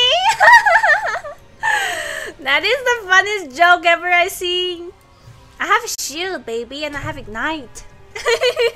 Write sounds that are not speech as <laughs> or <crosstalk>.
<laughs> that is the funniest joke ever I seen. I have a shield, baby, and I have ignite. <laughs>